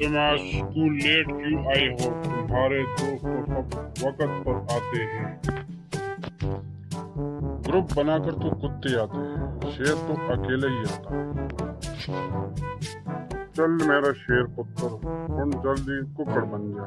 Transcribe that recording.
तुम आज school late क्यों आए हो? तुम्हारे दोस्त तो सब वक्त पर आते हैं। ग्रुप बनाकर तो कुत्ते आते हैं। शेर तो अकेले ही आता है। चल मेरा शेर पुत्र, तुम जल्दी कुकड़ बन जा